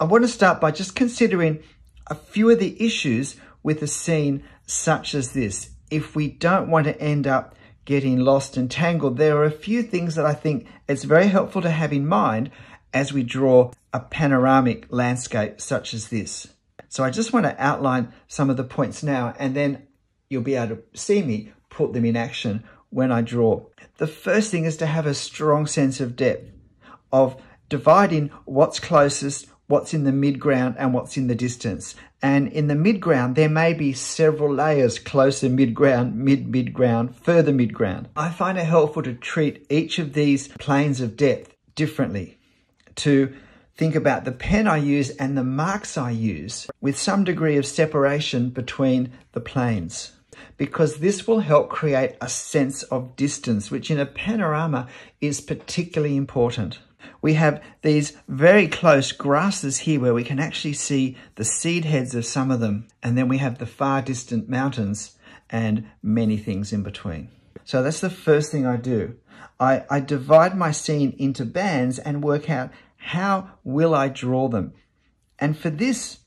I want to start by just considering a few of the issues with a scene such as this. If we don't want to end up getting lost and tangled, there are a few things that I think it's very helpful to have in mind as we draw a panoramic landscape such as this. So I just want to outline some of the points now and then you'll be able to see me put them in action when I draw. The first thing is to have a strong sense of depth, of dividing what's closest, what's in the midground and what's in the distance. And in the midground, there may be several layers, closer midground, mid-midground, further midground. I find it helpful to treat each of these planes of depth differently, to think about the pen I use and the marks I use with some degree of separation between the planes because this will help create a sense of distance, which in a panorama is particularly important. We have these very close grasses here where we can actually see the seed heads of some of them. And then we have the far distant mountains and many things in between. So that's the first thing I do. I, I divide my scene into bands and work out how will I draw them? And for this,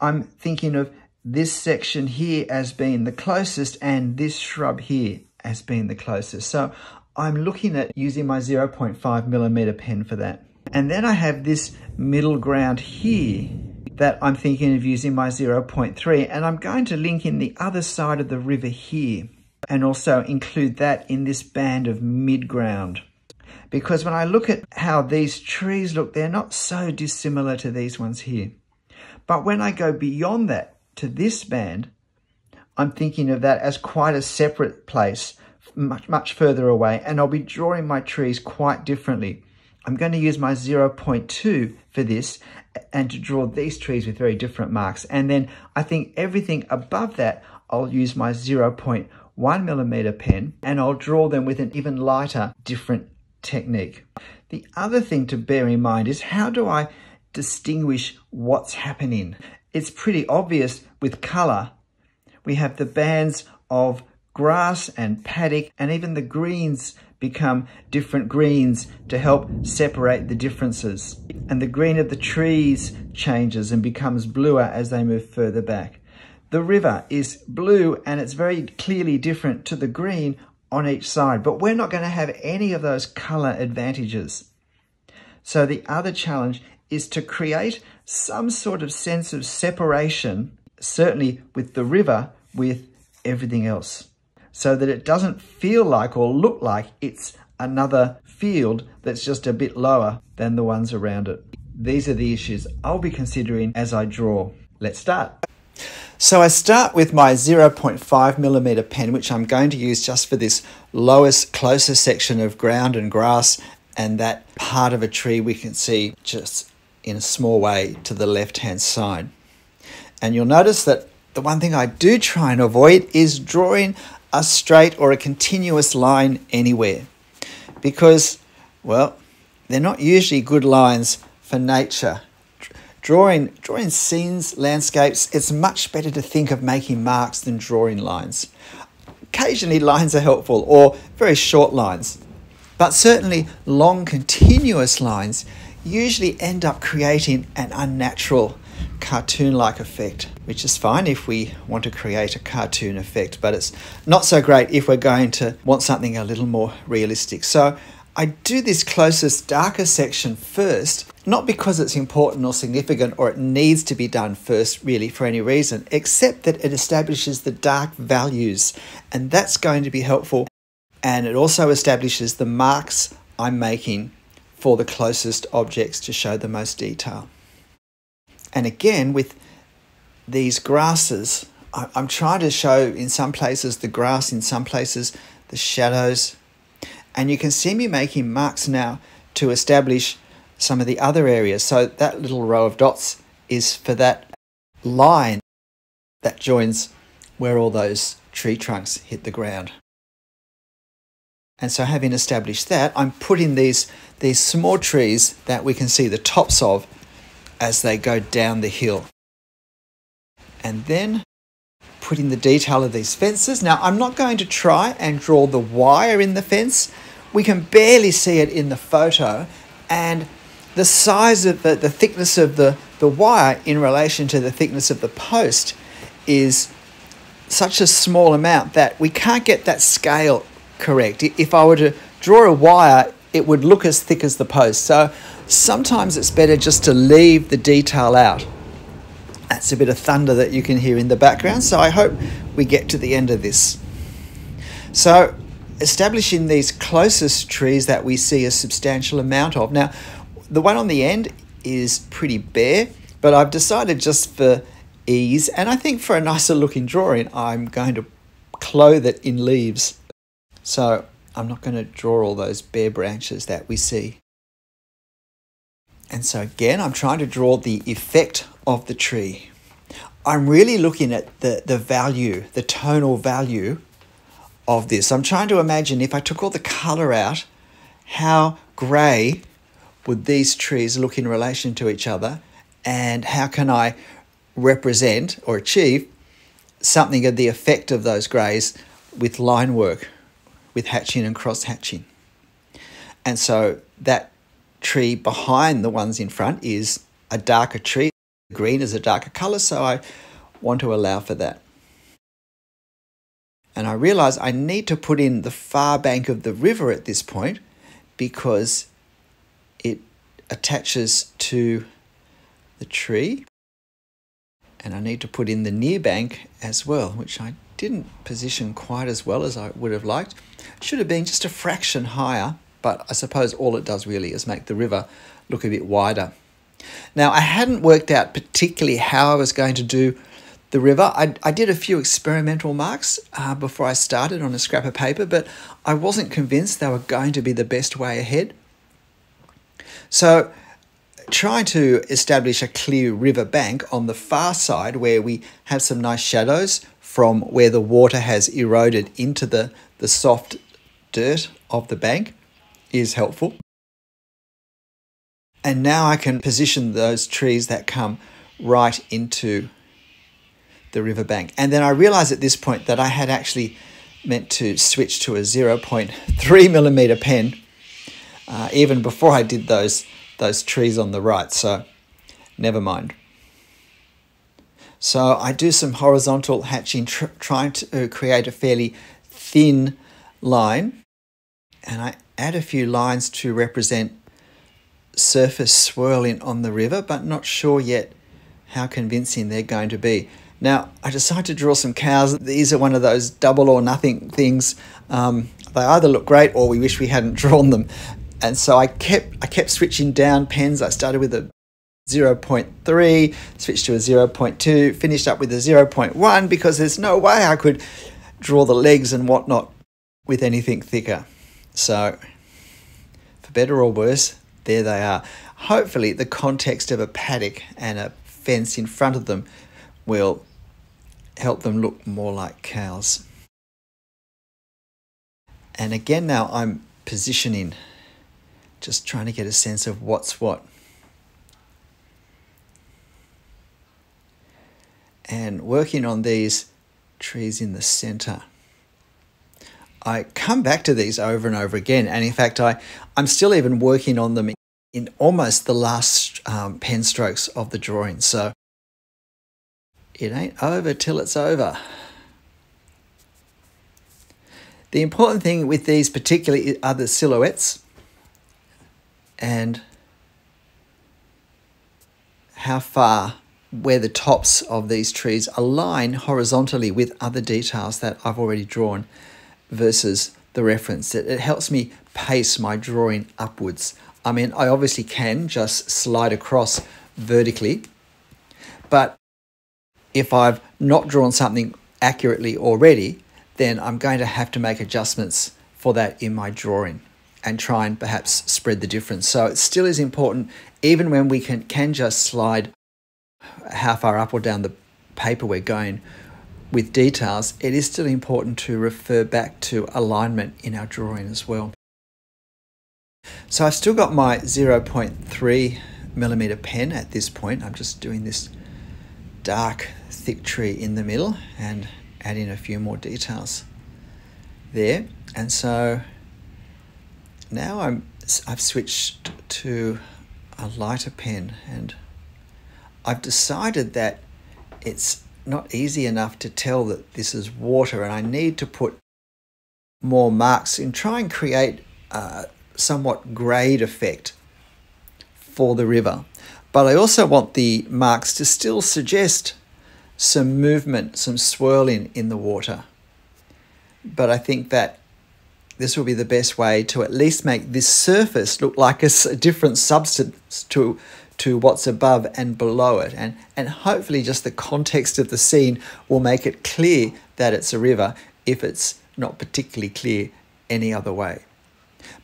I'm thinking of this section here as being the closest and this shrub here as being the closest. So I'm looking at using my 0.5 millimeter pen for that. And then I have this middle ground here that I'm thinking of using my 0.3 and I'm going to link in the other side of the river here and also include that in this band of mid-ground because when I look at how these trees look, they're not so dissimilar to these ones here. But when I go beyond that to this band, I'm thinking of that as quite a separate place, much, much further away, and I'll be drawing my trees quite differently. I'm going to use my 0.2 for this and to draw these trees with very different marks. And then I think everything above that, I'll use my 0.1 millimeter pen and I'll draw them with an even lighter, different technique. The other thing to bear in mind is how do I distinguish what's happening? It's pretty obvious with colour. We have the bands of grass and paddock and even the greens become different greens to help separate the differences. And the green of the trees changes and becomes bluer as they move further back. The river is blue and it's very clearly different to the green on each side, but we're not going to have any of those color advantages. So the other challenge is to create some sort of sense of separation, certainly with the river, with everything else, so that it doesn't feel like or look like it's another field that's just a bit lower than the ones around it. These are the issues I'll be considering as I draw. Let's start. So I start with my 0.5 millimeter pen, which I'm going to use just for this lowest, closest section of ground and grass and that part of a tree we can see just in a small way to the left-hand side. And you'll notice that the one thing I do try and avoid is drawing a straight or a continuous line anywhere. Because, well, they're not usually good lines for nature. Drawing, drawing scenes, landscapes, it's much better to think of making marks than drawing lines. Occasionally lines are helpful or very short lines, but certainly long continuous lines usually end up creating an unnatural cartoon-like effect, which is fine if we want to create a cartoon effect, but it's not so great if we're going to want something a little more realistic. So I do this closest darker section first, not because it's important or significant or it needs to be done first really for any reason, except that it establishes the dark values and that's going to be helpful. And it also establishes the marks I'm making for the closest objects to show the most detail. And again, with these grasses, I'm trying to show in some places the grass, in some places the shadows, and you can see me making marks now to establish some of the other areas. So that little row of dots is for that line that joins where all those tree trunks hit the ground. And so having established that, I'm putting these, these small trees that we can see the tops of as they go down the hill. And then put in the detail of these fences. Now, I'm not going to try and draw the wire in the fence we can barely see it in the photo and the size of the, the thickness of the, the wire in relation to the thickness of the post is such a small amount that we can't get that scale correct. If I were to draw a wire, it would look as thick as the post. So sometimes it's better just to leave the detail out. That's a bit of thunder that you can hear in the background. So I hope we get to the end of this. So establishing these closest trees that we see a substantial amount of. Now, the one on the end is pretty bare, but I've decided just for ease, and I think for a nicer looking drawing, I'm going to clothe it in leaves. So I'm not going to draw all those bare branches that we see. And so again, I'm trying to draw the effect of the tree. I'm really looking at the, the value, the tonal value of this. I'm trying to imagine if I took all the colour out, how grey would these trees look in relation to each other and how can I represent or achieve something of the effect of those greys with line work, with hatching and cross hatching. And so that tree behind the ones in front is a darker tree. Green is a darker colour, so I want to allow for that. And I realize I need to put in the far bank of the river at this point because it attaches to the tree. And I need to put in the near bank as well, which I didn't position quite as well as I would have liked. Should have been just a fraction higher, but I suppose all it does really is make the river look a bit wider. Now, I hadn't worked out particularly how I was going to do the river. I, I did a few experimental marks uh, before I started on a scrap of paper, but I wasn't convinced they were going to be the best way ahead. So, trying to establish a clear river bank on the far side where we have some nice shadows from where the water has eroded into the, the soft dirt of the bank is helpful. And now I can position those trees that come right into the riverbank. And then I realized at this point that I had actually meant to switch to a 0.3 millimeter pen uh, even before I did those, those trees on the right. So never mind. So I do some horizontal hatching, tr trying to create a fairly thin line. And I add a few lines to represent surface swirling on the river, but not sure yet how convincing they're going to be. Now, I decided to draw some cows. These are one of those double or nothing things. Um, they either look great or we wish we hadn't drawn them. And so I kept I kept switching down pens. I started with a 0.3, switched to a 0.2, finished up with a 0.1 because there's no way I could draw the legs and whatnot with anything thicker. So, for better or worse, there they are. Hopefully, the context of a paddock and a fence in front of them will help them look more like cows. And again, now I'm positioning, just trying to get a sense of what's what. And working on these trees in the center. I come back to these over and over again. And in fact, I, I'm still even working on them in almost the last um, pen strokes of the drawing. So it ain't over till it's over. The important thing with these particularly are the silhouettes and how far where the tops of these trees align horizontally with other details that I've already drawn versus the reference. It, it helps me pace my drawing upwards. I mean, I obviously can just slide across vertically, but if I've not drawn something accurately already, then I'm going to have to make adjustments for that in my drawing and try and perhaps spread the difference. So it still is important, even when we can, can just slide how far up or down the paper we're going with details, it is still important to refer back to alignment in our drawing as well. So I've still got my 0.3 millimeter pen at this point. I'm just doing this dark thick tree in the middle and add in a few more details there. And so now I'm, I've switched to a lighter pen and I've decided that it's not easy enough to tell that this is water and I need to put more marks and try and create a somewhat grade effect for the river. But I also want the marks to still suggest some movement, some swirling in the water. But I think that this will be the best way to at least make this surface look like a, a different substance to to what's above and below it and and hopefully just the context of the scene will make it clear that it's a river if it's not particularly clear any other way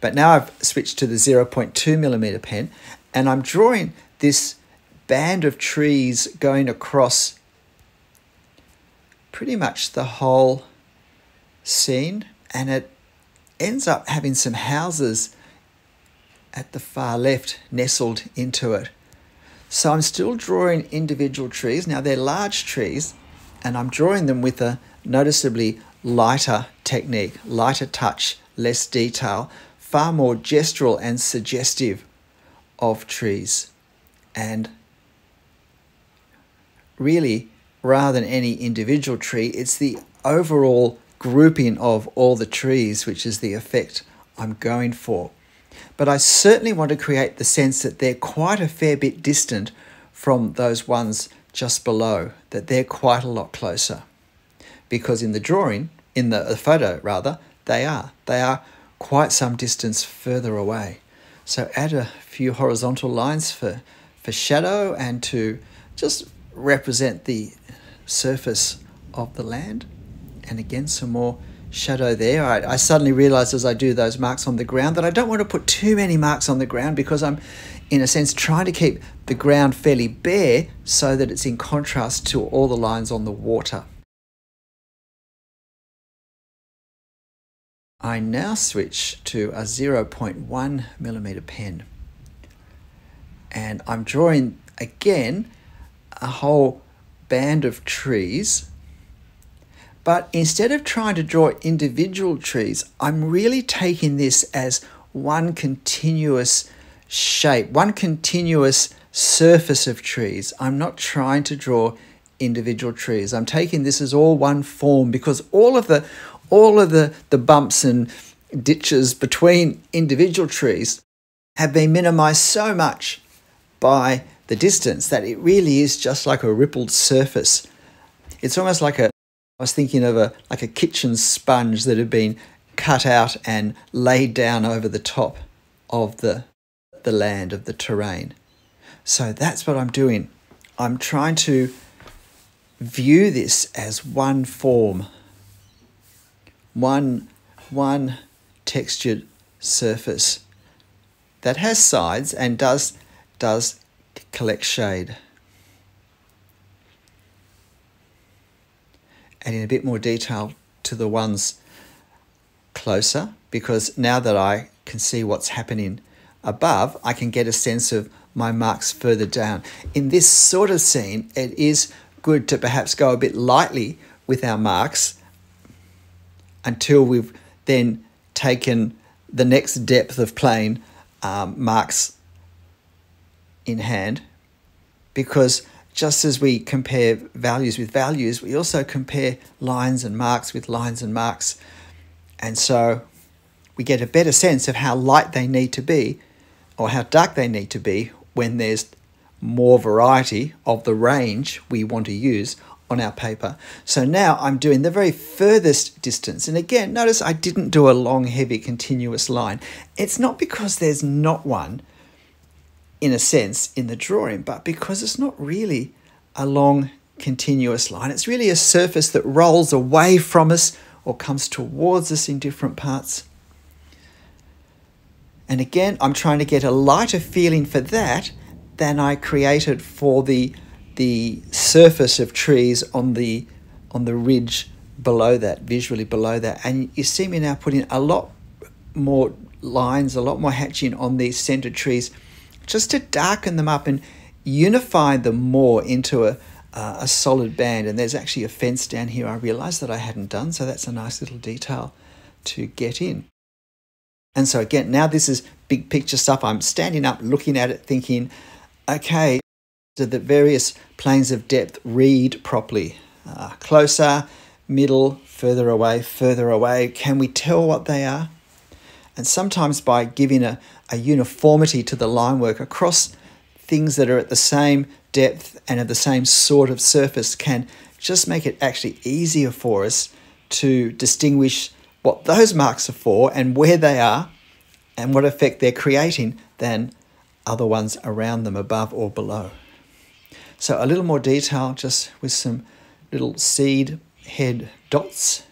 but now I've switched to the 0.2 millimeter pen and I'm drawing this band of trees going across pretty much the whole scene and it ends up having some houses at the far left nestled into it. So I'm still drawing individual trees. Now they're large trees and I'm drawing them with a noticeably lighter technique, lighter touch, less detail, far more gestural and suggestive of trees. And really, rather than any individual tree, it's the overall grouping of all the trees, which is the effect I'm going for. But I certainly want to create the sense that they're quite a fair bit distant from those ones just below, that they're quite a lot closer. Because in the drawing, in the, photo rather, they are. They are quite some distance further away. So add a few horizontal lines for, for shadow and to just represent the surface of the land and again some more shadow there. I, I suddenly realized as I do those marks on the ground that I don't want to put too many marks on the ground because I'm in a sense trying to keep the ground fairly bare so that it's in contrast to all the lines on the water. I now switch to a 0.1 millimeter pen and I'm drawing again a whole band of trees but instead of trying to draw individual trees, I'm really taking this as one continuous shape, one continuous surface of trees. I'm not trying to draw individual trees. I'm taking this as all one form because all of the all of the, the bumps and ditches between individual trees have been minimized so much by the distance that it really is just like a rippled surface. It's almost like a I was thinking of a like a kitchen sponge that had been cut out and laid down over the top of the the land of the terrain. So that's what I'm doing. I'm trying to view this as one form, one one textured surface that has sides and does does collect shade. Adding a bit more detail to the ones closer because now that I can see what's happening above, I can get a sense of my marks further down. In this sort of scene, it is good to perhaps go a bit lightly with our marks until we've then taken the next depth of plane um, marks in hand because just as we compare values with values, we also compare lines and marks with lines and marks. And so we get a better sense of how light they need to be or how dark they need to be when there's more variety of the range we want to use on our paper. So now I'm doing the very furthest distance. And again, notice I didn't do a long, heavy, continuous line. It's not because there's not one in a sense in the drawing, but because it's not really a long continuous line. It's really a surface that rolls away from us or comes towards us in different parts. And again, I'm trying to get a lighter feeling for that than I created for the, the surface of trees on the, on the ridge below that, visually below that. And you see me now putting a lot more lines, a lot more hatching on these centered trees just to darken them up and unify them more into a, uh, a solid band. And there's actually a fence down here I realized that I hadn't done, so that's a nice little detail to get in. And so again, now this is big picture stuff. I'm standing up, looking at it, thinking, okay, do the various planes of depth read properly? Uh, closer, middle, further away, further away. Can we tell what they are? And sometimes by giving a, a uniformity to the line work across things that are at the same depth and of the same sort of surface can just make it actually easier for us to distinguish what those marks are for and where they are and what effect they're creating than other ones around them above or below. So a little more detail just with some little seed head dots.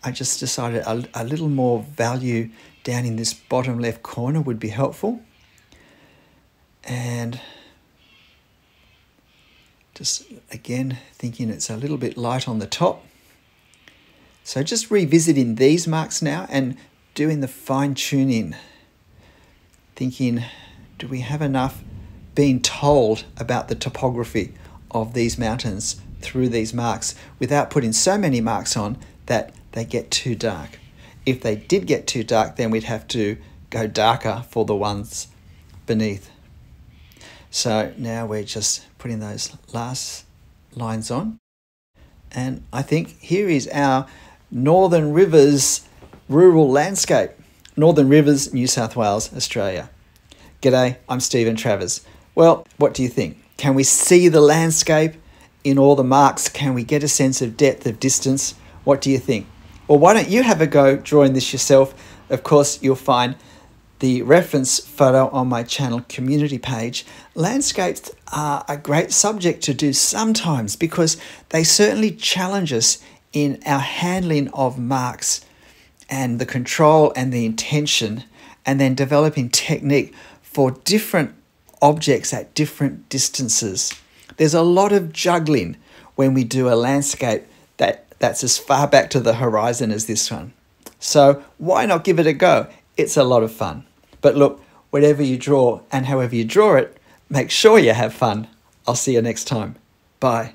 I just decided a, a little more value down in this bottom left corner would be helpful. And just again thinking it's a little bit light on the top. So just revisiting these marks now and doing the fine tuning, thinking, do we have enough being told about the topography of these mountains through these marks without putting so many marks on that they get too dark. If they did get too dark, then we'd have to go darker for the ones beneath. So now we're just putting those last lines on. And I think here is our Northern Rivers rural landscape. Northern Rivers, New South Wales, Australia. G'day, I'm Stephen Travers. Well, what do you think? Can we see the landscape in all the marks? Can we get a sense of depth of distance? What do you think? Well, why don't you have a go drawing this yourself? Of course, you'll find the reference photo on my channel community page. Landscapes are a great subject to do sometimes because they certainly challenge us in our handling of marks and the control and the intention, and then developing technique for different objects at different distances. There's a lot of juggling when we do a landscape that, that's as far back to the horizon as this one. So why not give it a go? It's a lot of fun. But look, whatever you draw and however you draw it, make sure you have fun. I'll see you next time. Bye.